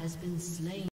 has been slain.